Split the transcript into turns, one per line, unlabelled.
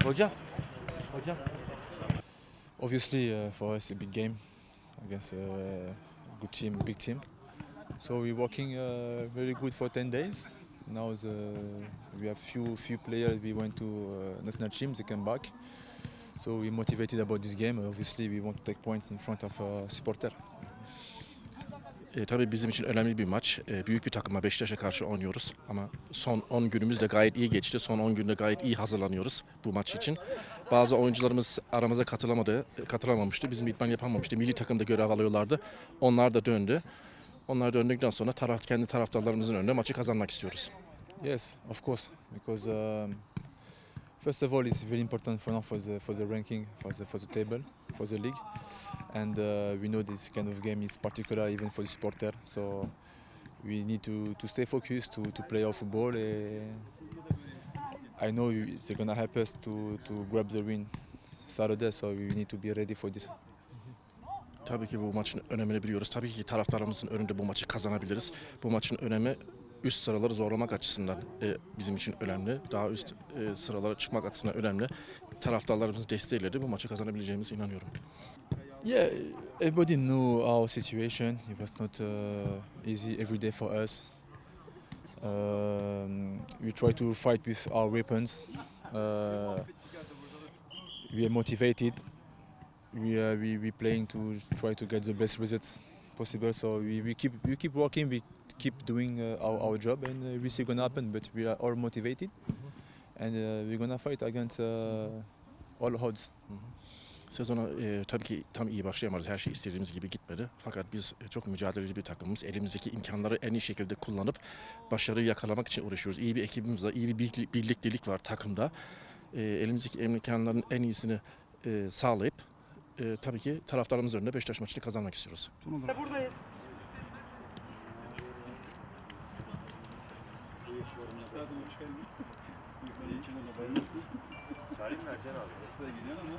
Hocam. Hocam.
Obviously, uh, for us, a big game against a good team, big team. So we're working uh, very good for 10 days. Now the, we have few few players. We went to uh, national teams. They came back. So we're motivated about this game. Obviously, we want to take points in front of uh, supporter.
E, tabii bizim için önemli bir maç. E, büyük bir takıma Beşiktaş'a karşı oynuyoruz. Ama son 10 günümüz de gayet iyi geçti. Son 10 günde gayet iyi hazırlanıyoruz bu maç için. Bazı oyuncularımız aramıza katılamadı, katılamamıştı. Bizim idman yapamamıştı. Milli takımda görev alıyorlardı. Onlar da döndü. Onlar döndükten sonra taraf, kendi taraftarlarımızın önünde maçı kazanmak istiyoruz.
Yes, of course, because um, first of all, it's very important for now for the for the ranking, for the for the table, for the league, and uh, we know this kind of game is particular even for the supporter. So we need to, to stay focused to, to play our football. eh, I know they're gonna help us to, to grab the win Saturday, so we need to be ready for this.
Tabii ki bu maçın önemini biliyoruz. Tabii ki taraftarımızın önünde bu maçı kazanabiliriz. Bu maçın önemi üst sıraları zorlamak açısından e, bizim için önemli. Daha üst e, sıralara çıkmak açısından önemli. Taraftarlarımızın desteğiyle de bu maçı kazanabileceğimize inanıyorum.
Yeah, everybody knew our situation. It was not uh, easy every day for us. Um, we try to fight with our weapons. Uh, we are motivated. We are we we playing to try to get the best result possible. So we, we keep we keep working. We keep doing uh, our, our job, and uh, we see gonna happen. But we are all motivated, and uh, we're gonna fight against uh, all odds.
Sezona e, tabii ki tam iyi başlayamadık. Her şey istediğimiz gibi gitmedi. Fakat biz e, çok mücadeleci bir takımımız. Elimizdeki imkanları en iyi şekilde kullanıp başarıyı yakalamak için uğraşıyoruz. İyi bir ekibimiz var, iyi bir birlik- birliktelik var takımda. E, elimizdeki imkanların en iyisini e, sağlayıp e, tabii ki taraftarımız önünde Beşiktaş maçını kazanmak istiyoruz.
Buradayız. Üstadım hoş geldin. Uyukların içinden haberin olsun. Çağırayım mı Ercan abi? Orası da gidiyor ama.